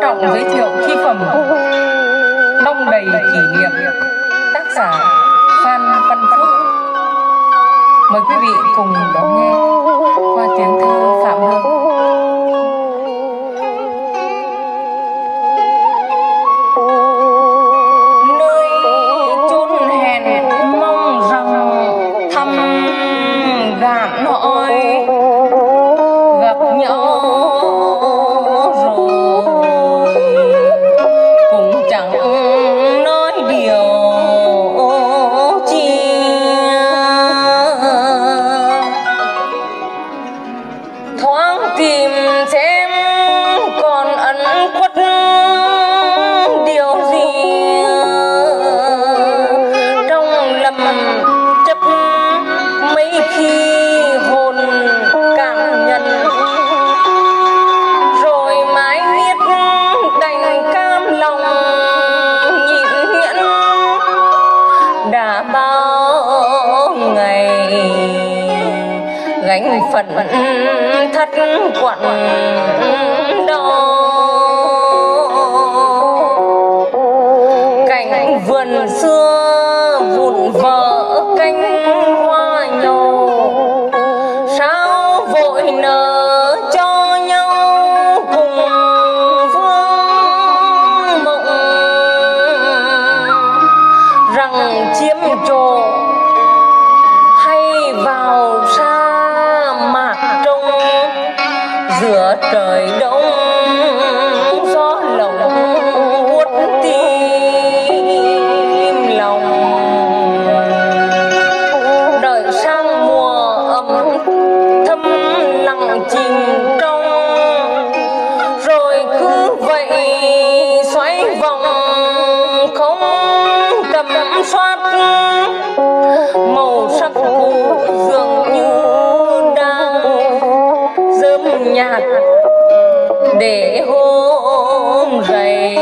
trân trọng giới thiệu thi phẩm Đông đầy kỷ niệm, tác giả Phan Văn Phúc. Mời quý vị cùng đón nghe qua tiếng tìm xem còn ẩn khuất điều gì. Trong lầm chấp mấy khi hồn càng nhận, rồi mãi biết đành cam lòng nhịn nhẫn. Đã bao ngày gánh phận thất quận đó cảnh vườn màu sắc cũ dường như đang dâm nhạt để hôm dậy.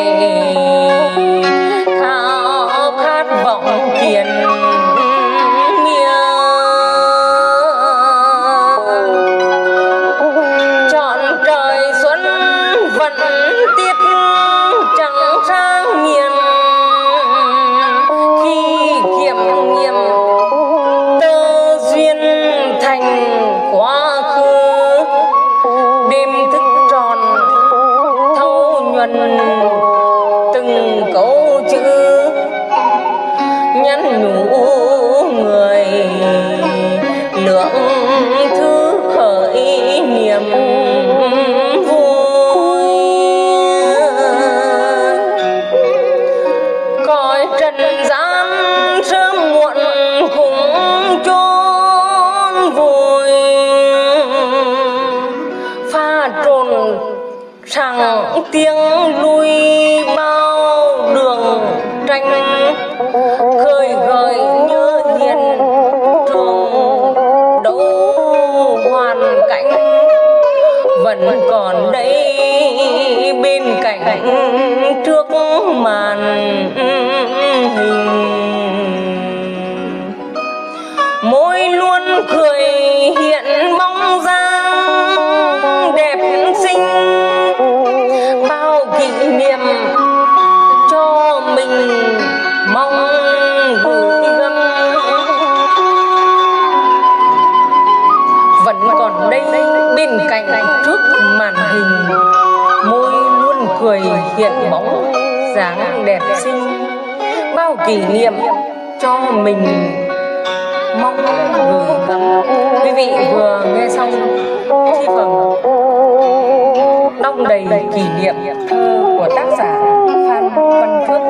Nhuần từng câu chữ nhắn nhủ người. Lượng thứ khởi niềm vui. Coi trần gian sớm muộn cũng chôn vùi. Pha trồn rằng tiếng lui bao đường tranh, khơi gợi nhớ hiền trường đấu hoàn cảnh. Vẫn còn đây bên cạnh trước màn người hiện bóng dáng đẹp xinh, bao kỷ niệm cho mình. Mong gửi gắm quý vị vừa nghe xong thi phẩm đong đầy kỷ niệm thơ của tác giả phan văn phước.